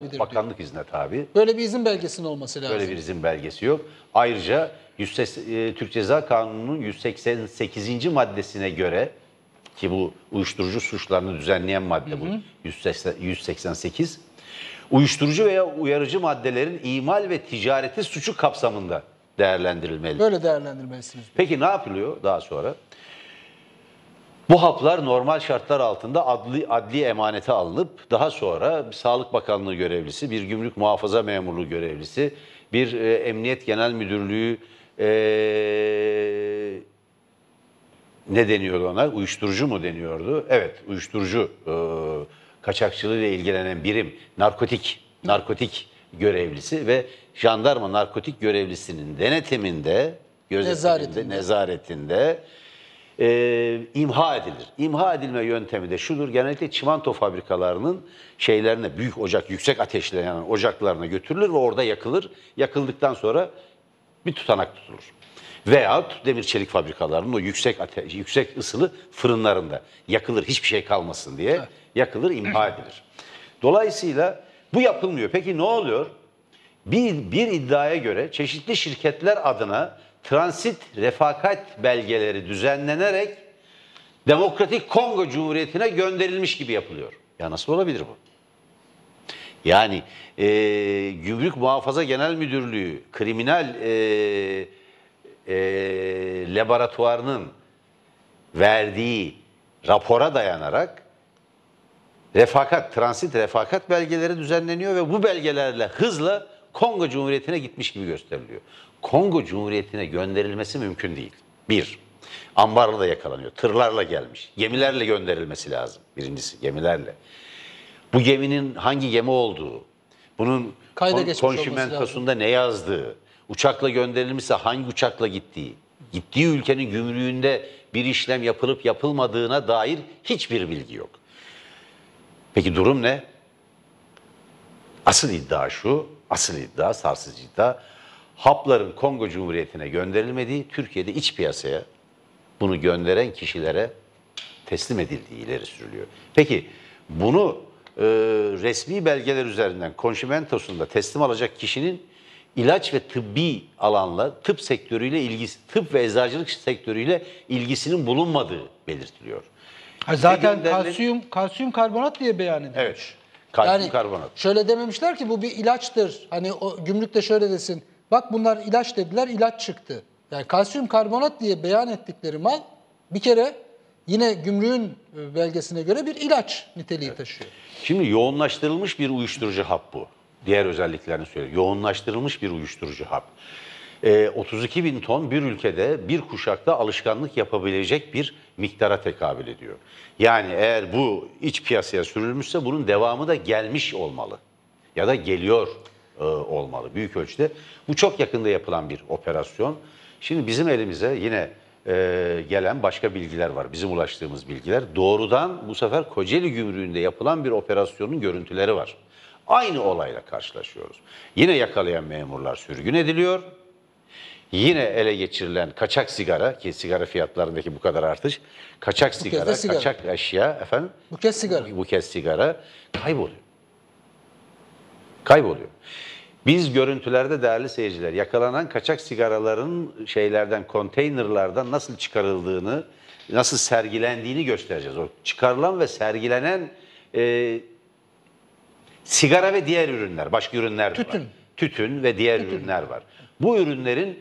diyor. bakanlık izne tabi. Böyle bir izin belgesinin olması lazım. Böyle bir izin belgesi yok. Ayrıca 180 e, Türk Ceza Kanunu'nun 188. maddesine göre ki bu uyuşturucu suçlarını düzenleyen madde bu 180 188 uyuşturucu veya uyarıcı maddelerin imal ve ticareti suçu kapsamında değerlendirilmeli. Böyle değerlendirmelisiniz. Peki ne yapılıyor daha sonra? Bu haplar normal şartlar altında adli, adli emanete alınıp daha sonra Sağlık Bakanlığı görevlisi, bir gümrük muhafaza memurluğu görevlisi, bir e, Emniyet Genel Müdürlüğü e, ne deniyordu ona? Uyuşturucu mu deniyordu? Evet, uyuşturucu e, kaçakçılığı ile ilgilenen birim, narkotik, narkotik görevlisi ve jandarma narkotik görevlisinin denetiminde, gözetiminde, Nezaretinde. nezaretinde e, imha edilir. İmha edilme yöntemi de şudur. Genellikle çimento fabrikalarının şeylerine, büyük ocak, yüksek ateşle yanan ocaklarına götürülür ve orada yakılır. Yakıldıktan sonra bir tutanak tutulur. Veyahut demir çelik fabrikalarının o yüksek ateş, yüksek ısılı fırınlarında yakılır hiçbir şey kalmasın diye yakılır, imha edilir. Dolayısıyla bu yapılmıyor. Peki ne oluyor? Bir, bir iddiaya göre çeşitli şirketler adına transit refakat belgeleri düzenlenerek Demokratik Kongo Cumhuriyeti'ne gönderilmiş gibi yapılıyor. Ya nasıl olabilir bu? Yani e, Gümrük Muhafaza Genel Müdürlüğü kriminal e, e, laboratuvarının verdiği rapora dayanarak refakat, transit refakat belgeleri düzenleniyor ve bu belgelerle hızla Kongo Cumhuriyeti'ne gitmiş gibi gösteriliyor. Kongo Cumhuriyeti'ne gönderilmesi mümkün değil. Bir, ambarla da yakalanıyor. Tırlarla gelmiş. Gemilerle gönderilmesi lazım. Birincisi gemilerle. Bu geminin hangi gemi olduğu, bunun Kayda konşimentosunda ne yazdığı, uçakla gönderilmişse hangi uçakla gittiği, gittiği ülkenin gümrüğünde bir işlem yapılıp yapılmadığına dair hiçbir bilgi yok. Peki durum ne? Asıl iddia şu, asıl iddia, sarsıcı iddia. Hapların Kongo Cumhuriyeti'ne gönderilmediği, Türkiye'de iç piyasaya bunu gönderen kişilere teslim edildiği ileri sürülüyor. Peki bunu e, resmi belgeler üzerinden konşimentosunda teslim alacak kişinin ilaç ve tıbbi alanla, tıp sektörüyle ilgisi, tıp ve eczacılık sektörüyle ilgisinin bulunmadığı belirtiliyor. Ha, zaten kalsiyum kalsiyum karbonat diye beyan edilmiş. Evet. Kalsiyum Yani karbonat. şöyle dememişler ki bu bir ilaçtır. Hani o gümrükte şöyle desin. Bak bunlar ilaç dediler, ilaç çıktı. Yani kalsiyum karbonat diye beyan ettikleri mal bir kere yine gümrüğün e, belgesine göre bir ilaç niteliği taşıyor. Şimdi yoğunlaştırılmış bir uyuşturucu hap bu. Diğer özelliklerini söyleyeyim. Yoğunlaştırılmış bir uyuşturucu hap. Ee, 32 bin ton bir ülkede bir kuşakta alışkanlık yapabilecek bir miktara tekabül ediyor. Yani eğer bu iç piyasaya sürülmüşse bunun devamı da gelmiş olmalı. Ya da geliyor e, olmalı büyük ölçüde. Bu çok yakında yapılan bir operasyon. Şimdi bizim elimize yine e, gelen başka bilgiler var. Bizim ulaştığımız bilgiler. Doğrudan bu sefer Kocaeli Gümrüğü'nde yapılan bir operasyonun görüntüleri var. Aynı olayla karşılaşıyoruz. Yine yakalayan memurlar sürgün ediliyor. Yine ele geçirilen kaçak sigara ki sigara fiyatlarındaki bu kadar artış, kaçak sigara, sigara. kaçak eşya efendim Bu kez sigara. bu kez sigara kayboluyor. Kayboluyor. Biz görüntülerde değerli seyirciler yakalanan kaçak sigaraların şeylerden, konteynerlardan nasıl çıkarıldığını, nasıl sergilendiğini göstereceğiz. O çıkarılan ve sergilenen e, sigara ve diğer ürünler, başka ürünler de var. Tütün. Tütün ve diğer ürünler var. Bu ürünlerin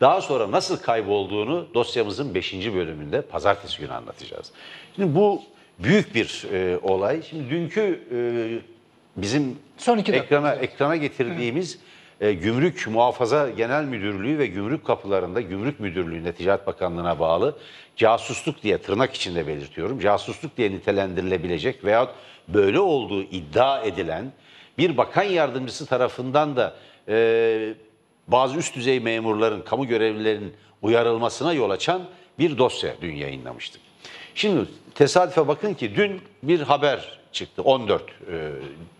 daha sonra nasıl kaybolduğunu dosyamızın 5. bölümünde pazartesi günü anlatacağız. Şimdi bu büyük bir e, olay. Şimdi dünkü e, bizim Son iki dakika. ekrana ekrana getirdiğimiz e, Gümrük Muhafaza Genel Müdürlüğü ve Gümrük Kapılarında Gümrük Müdürlüğü'ne Ticaret Bakanlığı'na bağlı casusluk diye tırnak içinde belirtiyorum. Casusluk diye nitelendirilebilecek veyahut böyle olduğu iddia edilen bir bakan yardımcısı tarafından da e, bazı üst düzey memurların, kamu görevlilerinin uyarılmasına yol açan bir dosya dün yayınlamıştık. Şimdi tesadüfe bakın ki dün bir haber çıktı 14 e,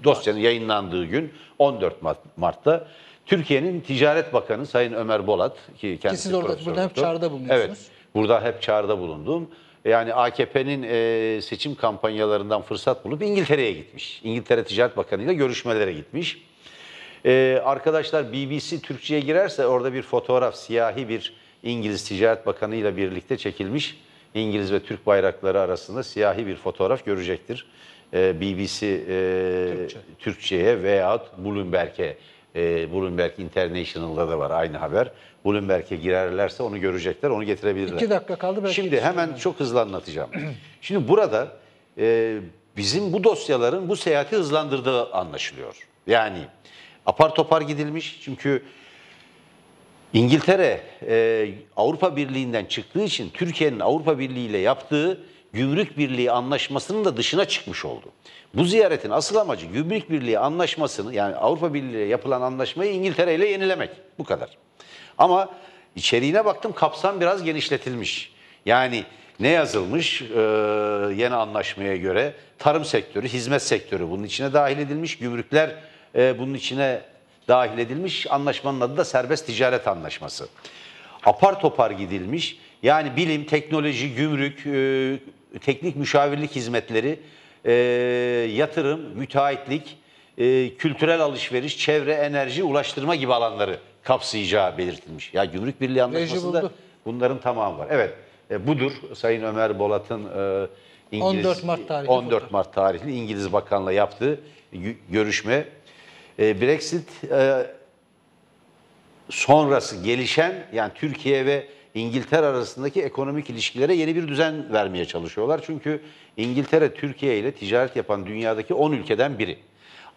dosyanın yayınlandığı gün 14 Mart- Mart'ta Türkiye'nin Ticaret Bakanı Sayın Ömer Bolat ki kendisi siz orada- burada hep çağrıda bulunuyorsunuz. Evet. Burada hep çağrıda bulundum. yani AKP'nin e, seçim kampanyalarından fırsat bulup İngiltere'ye gitmiş. İngiltere Ticaret Bakanı ile görüşmelere gitmiş. Ee, arkadaşlar BBC Türkçe'ye girerse orada bir fotoğraf, siyahi bir İngiliz Ticaret Bakanı ile birlikte çekilmiş. İngiliz ve Türk bayrakları arasında siyahi bir fotoğraf görecektir. Ee, BBC e, Türkçe. Türkçe'ye veyahut Bloomberg'e, e, Bloomberg International'da da var aynı haber. Bloomberg'e girerlerse onu görecekler, onu getirebilirler. İki dakika kaldı, belki Şimdi şey hemen çok hızlı anlatacağım. Şimdi burada e, bizim bu dosyaların bu seyahati hızlandırdığı anlaşılıyor. Yani apar topar gidilmiş çünkü İngiltere e, Avrupa Birliği'nden çıktığı için Türkiye'nin Avrupa Birliği ile yaptığı gümrük birliği anlaşmasının da dışına çıkmış oldu. Bu ziyaretin asıl amacı gümrük birliği anlaşmasını yani Avrupa Birliği ile yapılan anlaşmayı İngiltere ile yenilemek. Bu kadar. Ama içeriğine baktım kapsam biraz genişletilmiş. Yani ne yazılmış e, yeni anlaşmaya göre? Tarım sektörü, hizmet sektörü bunun içine dahil edilmiş. Gümrükler e, bunun içine dahil edilmiş. Anlaşmanın adı da serbest ticaret anlaşması. Apar topar gidilmiş. Yani bilim, teknoloji, gümrük, e, teknik müşavirlik hizmetleri, e, yatırım, müteahhitlik, e, kültürel alışveriş, çevre, enerji, ulaştırma gibi alanları kapsayacağı belirtilmiş. Ya gümrük birliği anlaşmasında bunların tamamı var. Evet, e, budur Sayın Ömer Bolat'ın e, İngiliz 14 Mart tarihli 14 fotoğraf. Mart tarihli İngiliz Bakan'la yaptığı görüşme. E, Brexit e, sonrası gelişen yani Türkiye ve İngiltere arasındaki ekonomik ilişkilere yeni bir düzen vermeye çalışıyorlar. Çünkü İngiltere Türkiye ile ticaret yapan dünyadaki 10 ülkeden biri.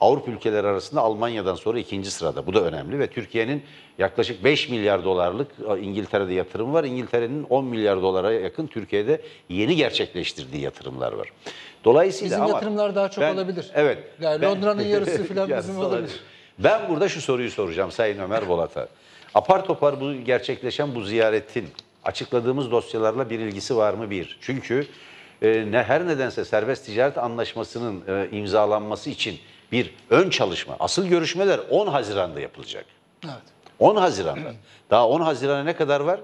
Avrupa ülkeleri arasında Almanya'dan sonra ikinci sırada. Bu da önemli ve Türkiye'nin yaklaşık 5 milyar dolarlık e, İngiltere'de yatırım var. İngiltere'nin 10 milyar dolara yakın Türkiye'de yeni gerçekleştirdiği yatırımlar var. Dolayısıyla Bizim ama yatırımlar daha çok ben- olabilir. Evet. Yani Londra'nın yarısı falan bizim olabilir. Ben burada şu soruyu soracağım Sayın Ömer Bolat'a. Apar topar bu gerçekleşen bu ziyaretin açıkladığımız dosyalarla bir ilgisi var mı? Bir. Çünkü e, ne her nedense serbest ticaret anlaşmasının e, imzalanması için bir ön çalışma, asıl görüşmeler 10 Haziran'da yapılacak. Evet. 10 Haziran'da. Daha 10 Haziran'a ne kadar var?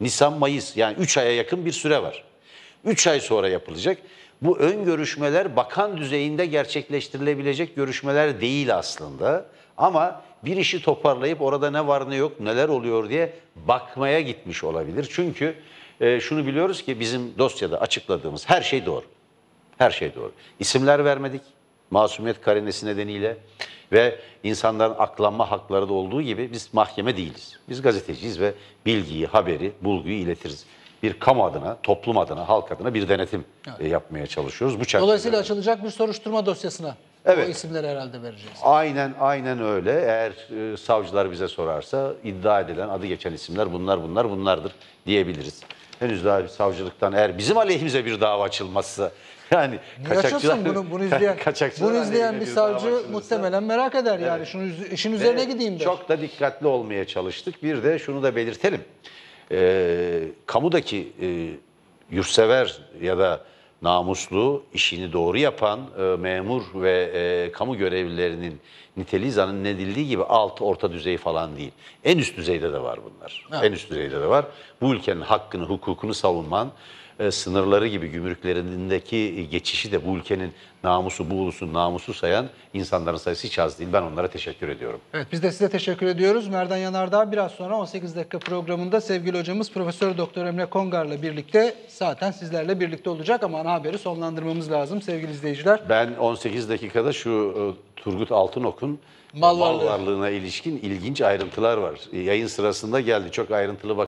Nisan, Mayıs yani 3 aya yakın bir süre var. 3 ay sonra yapılacak. Bu ön görüşmeler bakan düzeyinde gerçekleştirilebilecek görüşmeler değil aslında. Ama bir işi toparlayıp orada ne var ne yok, neler oluyor diye bakmaya gitmiş olabilir. Çünkü e, şunu biliyoruz ki bizim dosyada açıkladığımız her şey doğru. Her şey doğru. İsimler vermedik. Masumiyet karinesi nedeniyle ve insanların aklanma hakları da olduğu gibi biz mahkeme değiliz. Biz gazeteciyiz ve bilgiyi, haberi, bulguyu iletiriz. Bir kamu adına, toplum adına, halk adına bir denetim e, yapmaya çalışıyoruz. Bu. Dolayısıyla açılacak bir soruşturma dosyasına Evet. o isimleri herhalde vereceğiz. Aynen aynen öyle. Eğer e, savcılar bize sorarsa iddia edilen, adı geçen isimler bunlar bunlar bunlardır diyebiliriz. Henüz daha bir savcılıktan eğer bizim aleyhimize bir dava açılmazsa yani Niye açılsın bunu, bunu izleyen, kaçakçılar bunu izleyen bir savcı muhtemelen merak eder yani. Evet. Şunu işin üzerine Ve gideyim der. Çok da dikkatli olmaya çalıştık. Bir de şunu da belirtelim. Ee, kamudaki e, yurtsever ya da namuslu, işini doğru yapan e, memur ve e, kamu görevlilerinin niteliği zannedildiği gibi alt, orta düzey falan değil. En üst düzeyde de var bunlar. Evet. En üst düzeyde de var. Bu ülkenin hakkını, hukukunu savunman, e, sınırları gibi gümrüklerindeki geçişi de bu ülkenin namusu, bu ulusun namusu sayan insanların sayısı hiç az değil. Ben onlara teşekkür ediyorum. Evet biz de size teşekkür ediyoruz. Merdan Yanardağ biraz sonra 18 dakika programında sevgili hocamız Profesör Doktor Emre Kongar'la birlikte zaten sizlerle birlikte olacak ama ana haberi sonlandırmamız lazım sevgili izleyiciler. Ben 18 dakikada şu e, Turgut Altınok'un Mal mal varlığı. varlığına ilişkin ilginç ayrıntılar var. Yayın sırasında geldi. Çok ayrıntılı bak